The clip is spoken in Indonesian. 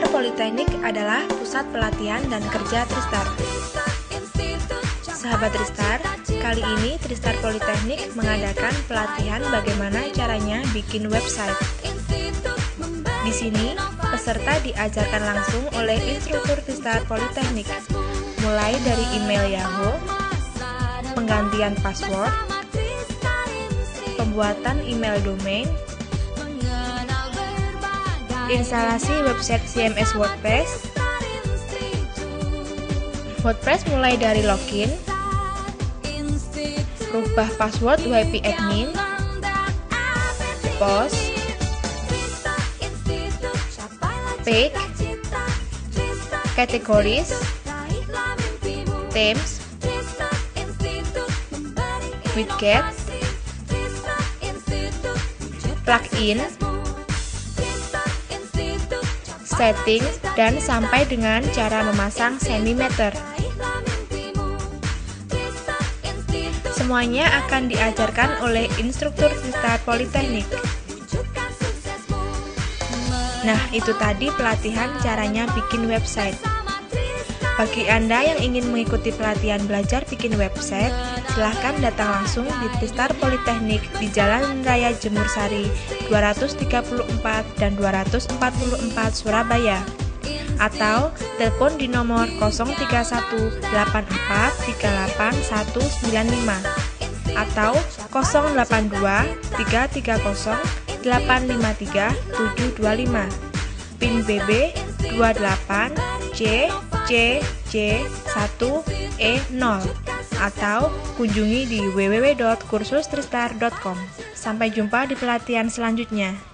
Tristar Politeknik adalah pusat pelatihan dan kerja Tristar. Sahabat Tristar, kali ini Tristar Politeknik mengadakan pelatihan bagaimana caranya bikin website. Di sini, peserta diajarkan langsung oleh instruktur Tristar Politeknik, mulai dari email Yahoo, penggantian password, pembuatan email domain, instalasi website CMS WordPress, WordPress mulai dari login, rubah password WP admin, post, page, categories, themes, widget, plugin, setting, dan sampai dengan cara memasang semi-meter. Semuanya akan diajarkan oleh instruktur Tristar Politeknik. Nah, itu tadi pelatihan caranya bikin website. Bagi Anda yang ingin mengikuti pelatihan belajar bikin website, silahkan datang langsung di Tristar Politeknik di Jalan Raya Jemur Sari 234 dan 244 Surabaya. Atau telepon di nomor 0318438195 atau 082330853725 PIN BB 28CCC1E0 atau kunjungi di www.kursustristar.com. Sampai jumpa di pelatihan selanjutnya.